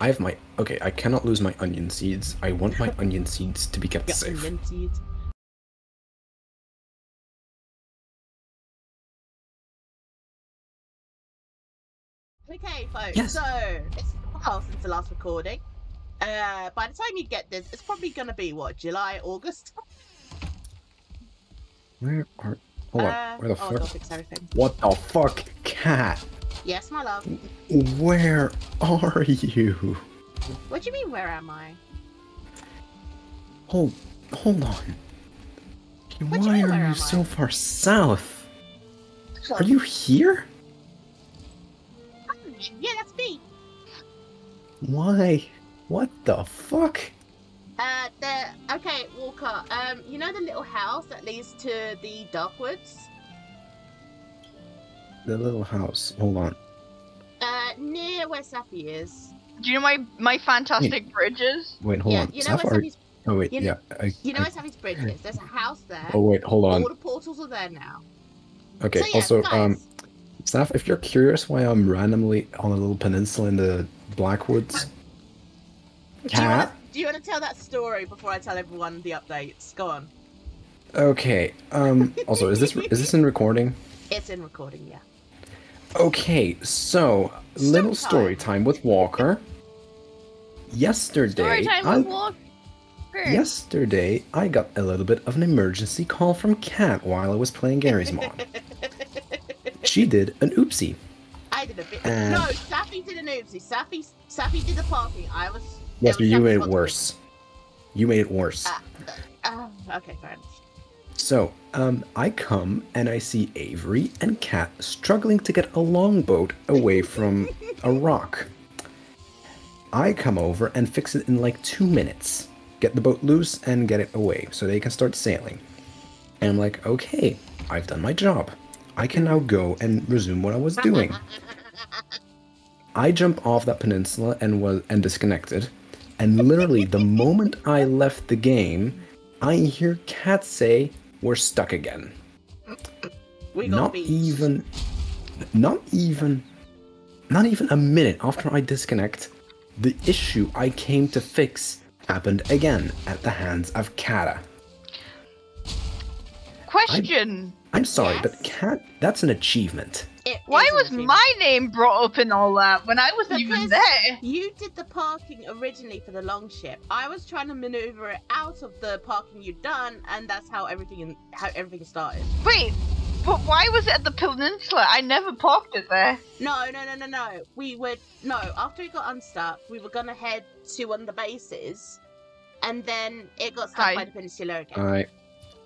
I have my okay. I cannot lose my onion seeds. I want my onion seeds to be kept safe. onion seeds. Okay, folks. Yes. So it's a while since the last recording. Uh, by the time you get this, it's probably gonna be what July, August. Where are? Hold on. Uh, Where the oh, fuck? fix everything. What the fuck, cat? Yes, my love. Where are you? What do you mean? Where am I? Hold, hold on. What do you Why mean, are you so I? far south? Are you here? Yeah, that's me. Why? What the fuck? Uh, the okay, Walker. Um, you know the little house that leads to the dark woods? The little house. Hold on. Uh, near where Sappy is. Do you know my my fantastic bridges? Wait, hold yeah, on. you know where Sapphire. Sappy's. Oh wait, you yeah. know- I, You know I- where Sappy's bridge is. There's a house there. oh wait, hold on. All the portals are there now. Okay. so yeah, also, guys, um, Staff, if you're curious why I'm randomly on a little peninsula in the Blackwoods, do you wanna- cat. Do you want to tell that story before I tell everyone the updates? Go on. Okay. Um. Also, is this is this in recording? It's in recording, yeah. Okay. So, little Story time with Walker. Yesterday, I, with Walker. yesterday I got a little bit of an emergency call from Kat while I was playing Garry's Mod. she did an oopsie. I did a bit. Uh, no, Sappy did an oopsie. Sappy, Sappy did the parking. I was. Yes, but you made it worse. You made it worse. Ah. Oh, okay, enough. So, um, I come and I see Avery and Kat struggling to get a longboat away from a rock. I come over and fix it in like two minutes. Get the boat loose and get it away so they can start sailing. And I'm like, okay, I've done my job. I can now go and resume what I was doing. I jump off that peninsula and was and disconnected. And literally the moment I left the game, I hear Kat say, "We're stuck again." We Not beat. even, not even, not even a minute after I disconnect, the issue I came to fix happened again at the hands of Kata. Question: I'm sorry, Yes? but Kat, that's an achievement. It Why was achievement. my name brought up in all that when I wasn't even there? You did the parking originally for the long ship. I was trying to maneuver it out of the parking you'd done, and that's how everything how everything started. Wait, but why was it at the peninsula? I never parked it there. No, no, no, no, no. We were no. After we got unstuck, we were gonna head to one of the bases, and then it got stuck Hi. by the peninsula again. I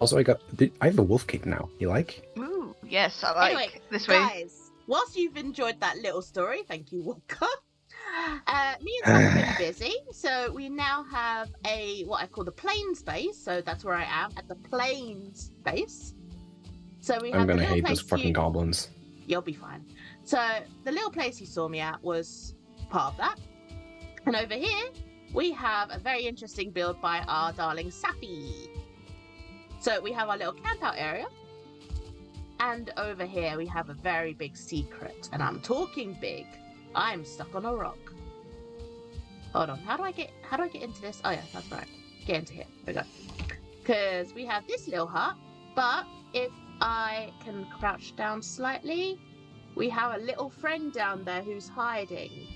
also I got did, I have a wolf cake now. You like? Ooh, yes, I like Anyway, this way. Guys, whilst you've enjoyed that little story, thank you, Walker. Uh, me and Sam have been busy, so we now have a what I call the plains base. So that's where I am at the plains base. So we have I'm gonna hate those fucking you- goblins. You'll be fine. So the little place you saw me at was part of that. And over here, we have a very interesting build by our darling Sappy. So we have our little camp out area. And over here, we have a very big secret. And I'm talking big. I'm stuck on a rock. Hold on. How do I get how do I get into this? Oh yeah, that's right. Get into here. We go. Because we have this little hut, but if I can crouch down slightly, we have a little friend down there who's hiding.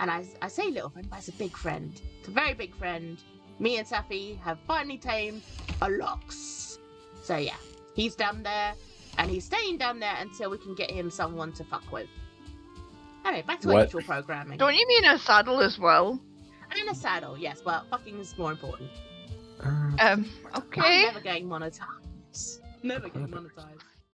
And I, I say little friend, but it's a big friend. It's a very big friend. Me and Safi have finally tamed a Lox. So yeah, he's down there, and he's staying down there until we can get him someone to fuck with. Anyway, back to our What? usual programming. Don't you mean a saddle as well? And a saddle, yes, but fucking is more important. Um, I'm never getting monetized. Never getting monetized.